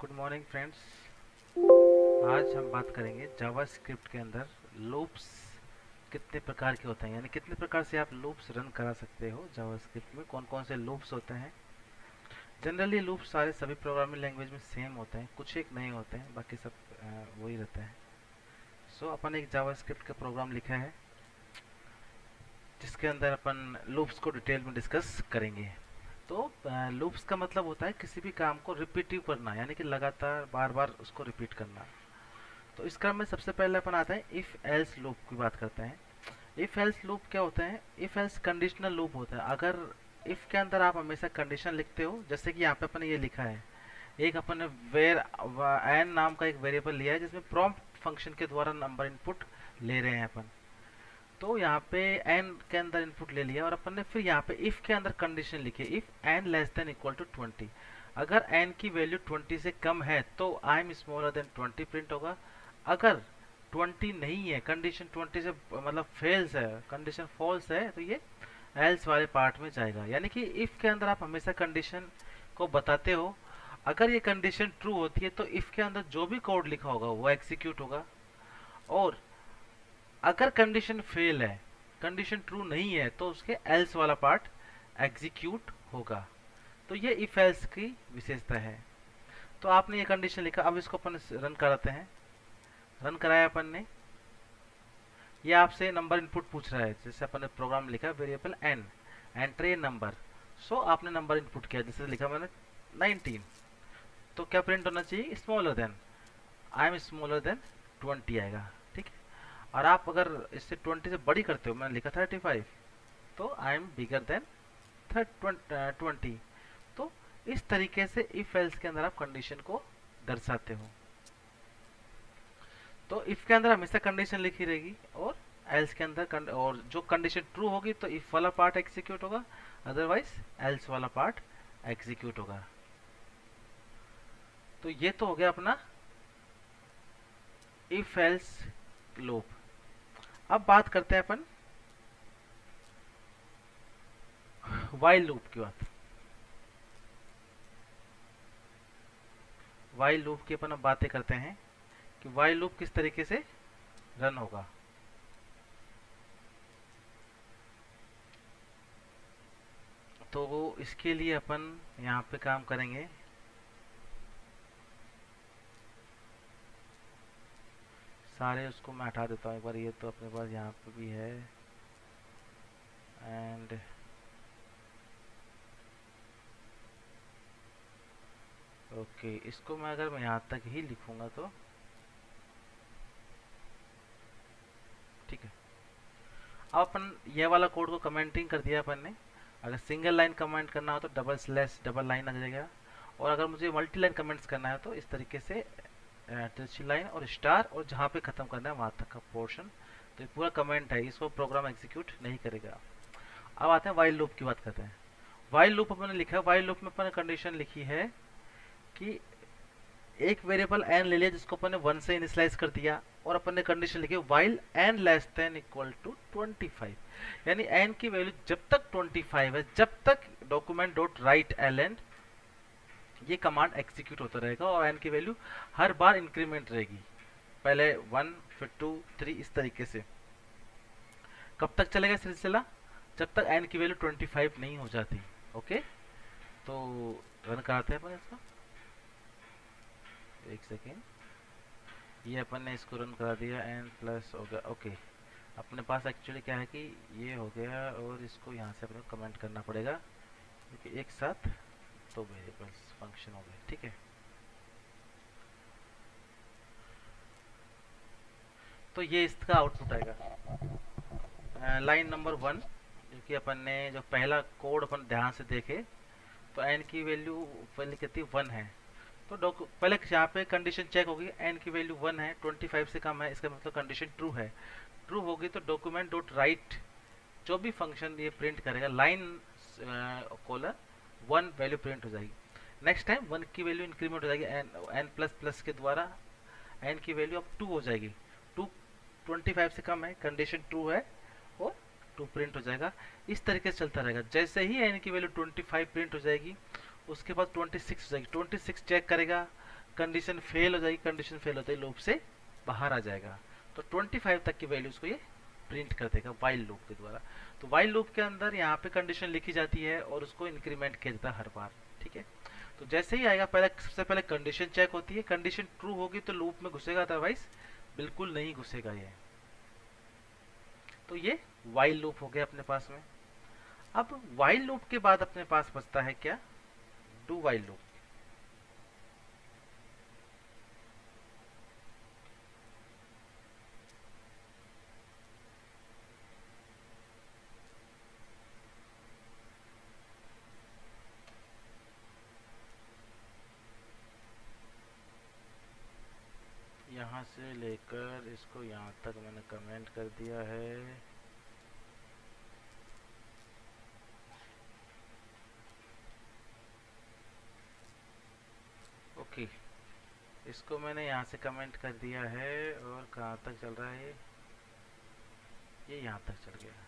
Good morning friends आज हम बात करेंगे जावा स्क्रिप्ट के अंदर लूप्स कितने प्रकार के होते हैं। यानी कितने प्रकार से आप लूप्स रन करा सकते हो जावा स्क्रिप्ट में? कौन कौन से लूप्स होते हैं? जनरली लूप सारे सभी प्रोग्रामिंग लैंग्वेज में सेम होते हैं। कुछ एक नहीं होते हैं बाकी सब वही रहते हैं। सो so, अपन एक जावा स्क्रिप्ट का प्रोग्राम लिखा है जिसके अंदर अपन लूप्स को डिटेल में डिस्कस करेंगे। तो लूप्स का मतलब होता है किसी भी काम को रिपीटिव करना, यानी कि लगातार बार बार उसको रिपीट करना। तो इस क्रम में सबसे पहले अपन आता है इफ़ एल्स लूप की बात करते हैं। इफ़ एल्स लूप क्या होता है? इफ़ एल्स कंडीशनल लूप होता है। अगर इफ़ के अंदर आप हमेशा कंडीशन लिखते हो, जैसे कि यहाँ पे अपन ये लिखा है। एक अपन ने वेर एन नाम का एक वेरिएबल लिया है, जिसमें प्रॉम्प्ट फ़ंक्शन के द्वारा नंबर इनपुट ले रहे हैं अपन। तो यहाँ पे एन के अंदर इनपुट ले लिया और अपन ने फिर यहाँ पे इफ़ के अंदर कंडीशन लिखी if n less than equal to twenty अगर एन की वैल्यू ट्वेंटी से कम है तो I am smaller than twenty print होगा। अगर ट्वेंटी नहीं है कंडीशन ट्वेंटी से मतलब फेल्स है कंडीशन फॉल्स है तो ये एल्स वाले पार्ट में जाएगा। यानी कि इफ़ के अंदर आप हमेशा कंडीशन को बताते हो। अगर ये कंडीशन ट्रू होती है तो इफ़ के अंदर जो भी कोड लिखा होगा वो एग्जीक्यूट होगा। और अगर कंडीशन फेल है कंडीशन ट्रू नहीं है तो उसके एल्स वाला पार्ट एग्जीक्यूट होगा। तो ये इफ़ एल्स की विशेषता है। तो आपने ये कंडीशन लिखा, अब इसको अपन रन कराते हैं। रन कराया अपन ने। ये आपसे नंबर इनपुट पूछ रहा है, जैसे अपन ने प्रोग्राम लिखा variable n enter number so आपने नंबर इनपुट किया, जैसे लिखा मैंने 19 तो क्या प्रिंट होना चाहिए? Smaller than I am smaller than 20 आएगा। और आप अगर इससे 20 से बड़ी करते हो, मैंने लिखा 35 तो I am bigger than twenty तो इस तरीके से इफ़ एल्स के अंदर आप कंडीशन को दर्शाते हो। तो इफ़ के अंदर हमेशा कंडीशन लिखी रहेगी और एल्स के अंदर और जो कंडीशन ट्रू होगी तो इफ़ वाला पार्ट एग्जीक्यूट होगा अदरवाइज़ एल्स वाला पार्ट एग्जीक्यूट होगा। तो ये तो हो गया अपना इफ़ एल्स लूप अब बात करते हैं अपन वाइल लूप की बात। वाइल लूप की अपन अब बातें करते हैं कि वाइल लूप किस तरीके से रन होगा। तो इसके लिए अपन यहाँ पे काम करेंगे सारे उसको मैं हटा देता हूँ एक बार ये तो अपने पास यहाँ पे भी है। एंड ओके okay, इसको मैं अगर मैं यहाँ तक ही लिखूँगा तो? ठीक है। अब अपन ये वाला कोड को कमेंटिंग कर दिया अपन ने। अगर सिंगल लाइन कमेंट करना हो तो डबल स्लैश डबल लाइन आ जाएगा। और अगर मुझे मल्टी लाइन कमेंट्स करना है तो इस तरीके से तिरछी लाइन और स्टार और जहाँ पे ख़त्म करना है वहाँ तक का पोर्शन तो ये पूरा कमेंट है, इसको प्रोग्राम एग्जीक्यूट नहीं करेगा। अब आते हैं वाइल लूप की बात करते हैं। वाइल लूप अपने लिखा है वाइल लूप में अपने कंडीशन लिखी है कि एक वेरिएबल एन ले लिया जिसको अपन ने वन से इनिशलाइज कर दिया और अपन ने कंडीशन लिखी while n less than equal to twenty five यानी एन की वैल्यू जब तक ट्वेंटी फाइव है, जब तक document dot write l and ये कमांड एग्जीक्यूट होता रहेगा और एन की वैल्यू हर बार इंक्रीमेंट रहेगी। पहले वन फिर टू थ्री इस तरीके से। कब तक चलेगा सिलसिला? जब तक एन की वैल्यू ट्वेंटी फाइव नहीं हो जाती ओके तो रन कराते हैं अपन इसका? एक सेकेंड ये अपन ने इसको रन करा दिया एन प्लस हो गया ओके अपने पास एक्चुअली क्या है कि ये हो गया और इसको यहाँ से अपने कमेंट करना पड़ेगा। क्योंकि एक साथ दो वेरिएबल्स फ़ंक्शन हो गए ठीक है? तो ये इसका आउटपुट आएगा। लाइन नंबर वन जो कि अपन ने जो पहला कोड अपन ध्यान से देखे तो एन की वैल्यू पहले कितनी वन है। तो डॉक पहले यहाँ पे कंडीशन चेक होगी एन की वैल्यू वन है ट्वेंटी फाइव से कम है, इसका मतलब कंडीशन ट्रू है। ट्रू होगी तो डॉक्यूमेंट डॉट राइट जो भी फ़ंक्शन ये प्रिंट करेगा लाइन कोलर वन वैल्यू प्रिंट हो जाएगी। नेक्स्ट टाइम वन की वैल्यू इंक्रीमेंट हो जाएगी एन एन प्लस प्लस के द्वारा एन की वैल्यू अब टू हो जाएगी। टू ट्वेंटी फाइव से कम है कंडीशन टू है और टू प्रिंट हो जाएगा। इस तरीके से चलता रहेगा। जैसे ही एन की वैल्यू ट्वेंटी फाइव प्रिंट हो जाएगी, उसके बाद ट्वेंटी सिक्स हो जाएगी। ट्वेंटी सिक्स चेक करेगा कंडीशन फेल हो जाएगी कंडीशन फेल होते ही लूप से बाहर आ जाएगा। तो 25 तक की वैल्यूज़ को ये प्रिंट कर देगा वाइल लूप के द्वारा। तो वाइल लूप के अंदर यहाँ पे कंडीशन लिखी जाती है और उसको इंक्रीमेंट किया जाता है हर बार, ठीक है? तो जैसे ही आएगा, पहले, सबसे पहले कंडीशन चेक होती है। कंडीशन ट्रू होगी तो लूप में घुसेगा अदरवाइज़ बिल्कुल नहीं घुसेगा ये। तो ये वाइल लूप हो गया अपने पास में। अब वाइल लूप के बाद अपने पास बचता है क्या? डू वाइल लूप यहाँ से लेकर इसको यहाँ तक मैंने कमेंट कर दिया है। ओके इसको मैंने यहाँ से कमेंट कर दिया है और कहाँ तक चल रहा है? ये यहाँ तक चल गया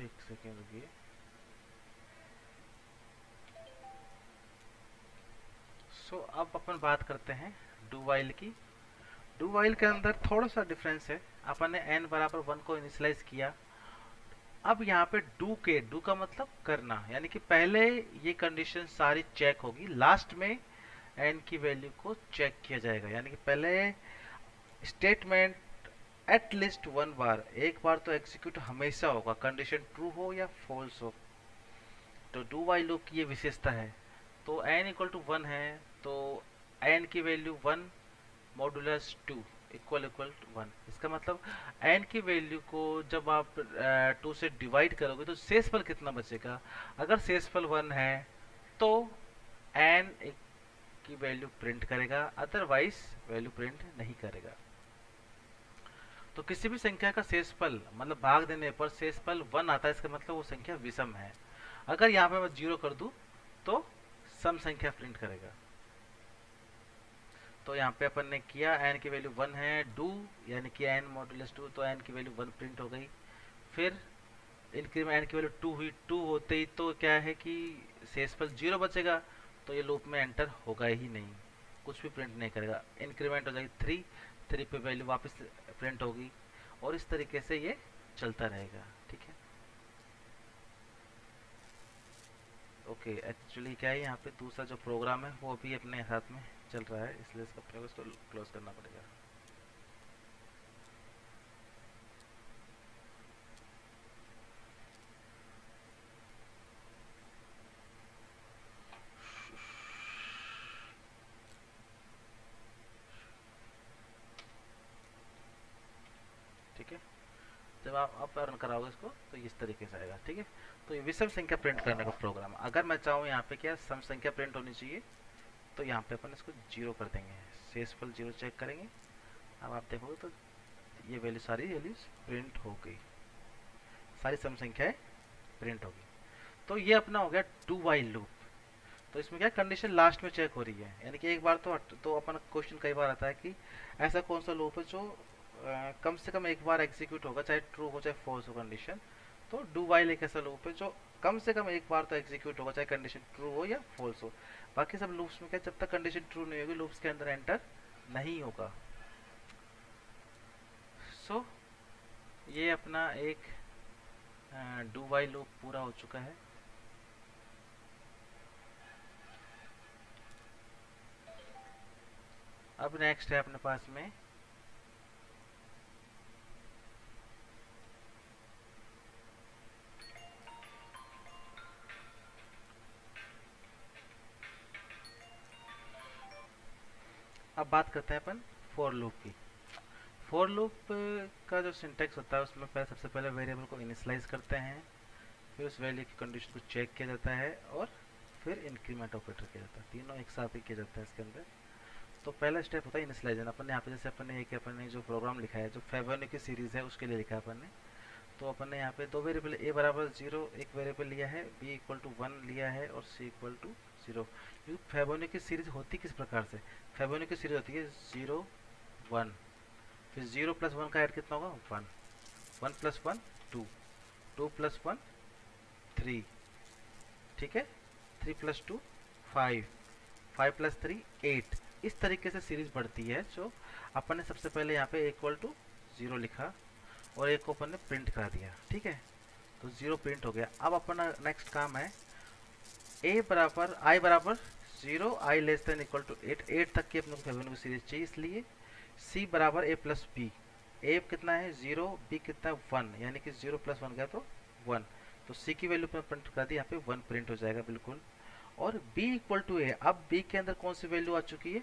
एक सेकेंड रुकिए। सो so, अब अपन बात करते हैं डू वाइल की। डू वाइल के अंदर थोड़ा सा डिफरेंस है। अपन ने एन बराबर वन को इनिशलाइज किया। अब यहाँ पे डू के डू का मतलब करना। यानी कि पहले ये कंडीशन सारी चेक होगी। लास्ट में एन की वैल्यू को चेक किया जाएगा। यानी कि पहले स्टेटमेंट एट लीस्ट वन बार एक बार तो एग्जीक्यूट हमेशा होगा। कंडीशन ट्रू हो या फॉल्स हो? तो डू वाई लूप की ये विशेषता है। तो एन इक्वल टू वन है तो एन की value one modulus two equal equal to one इसका मतलब एन की वैल्यू को जब आप टू से डिवाइड करोगे तो शेषफल कितना बचेगा? अगर शेषफल वन है तो एन की वैल्यू प्रिंट करेगा अदरवाइज़ वैल्यू प्रिंट नहीं करेगा। तो किसी भी संख्या का शेषफल मतलब भाग देने पर शेषफल वन आता है, इसका मतलब वो संख्या विषम है। अगर यहाँ पे मैं ज़ीरो कर दूँ तो सम संख्या प्रिंट करेगा। तो यहाँ पे अपन ने किया एन की वैल्यू वन है डू यानी कि एन मॉडुलस टू तो एन की वैल्यू वन प्रिंट हो गई। फिर इनक्रीमेंट एन की वैल्यू टू हुई टू होते ही तो क्या है कि शेषफल ज़ीरो बचेगा तो ये लूप में एंटर होगा ही नहीं। कुछ भी प्रिंट नहीं करेगा। इंक्रीमेंट हो जाएगी थ्री थ्री पे वैल्यू वापस प्रिंट होगी और इस तरीके से ये चलता रहेगा, ठीक है? ओके एक्चुअली क्या है, यहाँ पे दूसरा जो प्रोग्राम है, वो भी अपने साथ में चल रहा है, इसलिए इसका इसको क्लोज करना पड़ेगा ठीक है जब आप अप रन कराओगे इसको तो इस तरीके से आएगा, ठीक है? तो ये विषम संख्या प्रिंट करने का प्रोग्राम अगर मैं चाहूँ यहाँ पे क्या सम संख्या प्रिंट होनी चाहिए तो यहाँ पे अपन इसको ज़ीरो कर देंगे। शेषफल ज़ीरो चेक करेंगे। अब आप देखोगे तो ये वैल्यू सारी वैल्यूज़ प्रिंट हो गई। सारी सम संख्याएँ प्रिंट होगी तो ये अपना हो गया टू वाइल लूप तो इसमें क्या कंडीशन लास्ट में चेक हो रही है। यानी कि एक बार तो तो अपन क्वेश्चन कई बार आता है कि ऐसा कौन सा लूप है जो कम से कम एक बार एग्जीक्यूट होगा चाहे ट्रू हो चाहे फॉल्स हो कंडीशन तो डू वाइल एक ऐसा लूप है जो कम से कम एक बार तो एग्जीक्यूट होगा चाहे कंडीशन ट्रू हो या फॉल्स हो। बाकी सब लूप्स में क्या जब तक कंडीशन ट्रू नहीं होगी लूप्स के अंदर एंटर नहीं होगा। सो so, ये अपना एक डू वाइल लूप पूरा हो चुका है। अब नेक्स्ट है अपने पास में बात करते हैं अपन फॉर लूप की। फॉर लूप का जो सिंटेक्स होता है, उसमें पहले सबसे पहले वेरिएबल को इनिशलाइज करते हैं, फिर उस वैल्यू की कंडीशन को चेक किया जाता है और फिर इंक्रीमेंट ऑपरेटर किया जाता है। तीनों एक साथ ही किया जाता है इसके अंदर। तो पहला स्टेप होता है इनिशलाइजन अपन ने यहाँ पे जैसे अपन ने एक, अपन ने जो प्रोग्राम लिखा है, जो फेबोनी की सीरीज़ है, उसके लिए लिखा है अपन ने। तो अपन ने यहाँ पे दो वेरिएबल ए बराबर ज़ीरो एक वेरिएबल लिया है बी इक्वल टू वन लिया है और सी इक्वल टू ज़ीरो क्योंकि फेबोनी की सीरीज़ होती किस प्रकार से? फेबोनी की सीरीज़ होती है ज़ीरो वन फिर ज़ीरो प्लस वन का ऐड कितना होगा? One one plus one two two plus one three ठीक है? Three plus two five five plus three eight इस तरीके से सीरीज़ बढ़ती है जो अपन ने सबसे पहले यहाँ पे इक्वल टू ज़ीरो लिखा। और एक को अपन ने प्रिंट करा दिया, ठीक है? तो ज़ीरो प्रिंट हो गया। अब अपना नेक्स्ट काम है ए बराबर आई बराबर zero i less than equal to eight eight तक की अपने को फेबिनो सीरीज़ चाहिए, इसलिए सी बराबर ए प्लस बी ए कितना है? ज़ीरो बी कितना? है वन यानी कि ज़ीरो प्लस वन गया तो वन तो सी की वैल्यू पर प्रिंट कर दी, यहाँ पे वन प्रिंट हो जाएगा, बिल्कुल। और b इक्वल टू ए अब b के अंदर कौन सी वैल्यू आ चुकी है?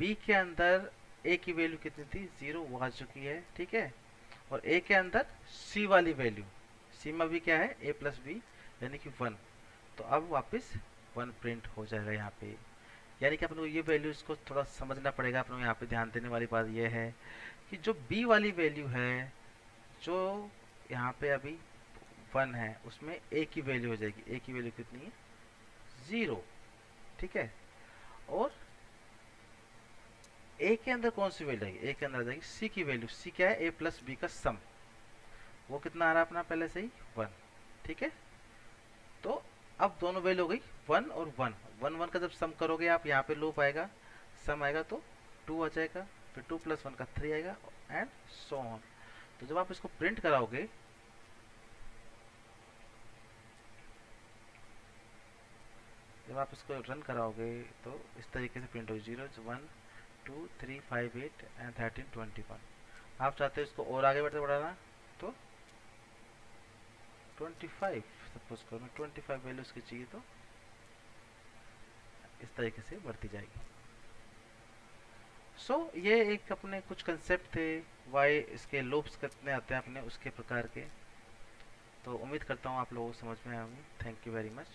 B के अंदर a की वैल्यू कितनी थी? ज़ीरो वो आ चुकी है, ठीक है? और a के अंदर c वाली वैल्यू c में भी क्या है? A प्लस बी यानी कि वन तो अब वापस वन प्रिंट हो जाएगा यहाँ पे। यानी कि अपन को ये वैल्यूज़ को थोड़ा समझना पड़ेगा। अपन को यहाँ पे ध्यान देने वाली बात यह है कि जो बी वाली वैल्यू है, जो यहाँ पे अभी वन है, उसमें ए की वैल्यू हो जाएगी। ए की वैल्यू कितनी है? ज़ीरो ठीक है? और ए के अंदर कौन सी वैल्यू आएगी? ए के अंदर आ जाएगी सी की वैल्यू सी क्या है? ए प्लस बी का सम वो कितना आ रहा है अपना पहले से ही? वन ठीक है? तो अब दोनों वैल्यू हो गई वन और वन वन वन का जब सम करोगे आप, यहाँ पे लूप आएगा. सम आएगा तो टू आ जाएगा. फिर टू प्लस वन का थ्री आएगा एंड सो ऑन तो जब आप इसको प्रिंट कराओगे, जब आप इसको रन कराओगे तो इस तरीके से प्रिंट होगी zero one two three five eight and thirteen twenty one आप चाहते हो इसको और आगे बढ़ते बढ़ाना? तो ट्वेंटी फाइव सपोज़ करो मैं ट्वेंटी फाइव वैल्यू उसकी चाहिए तो इस तरीके से बढ़ती जाएगी। सो so, ये एक अपने कुछ कंसेप्ट थे वाई इसके लूप्स कितने आते हैं अपने उसके प्रकार के। तो उम्मीद करता हूँ आप लोगों को समझ में आएँगे। Thank you very much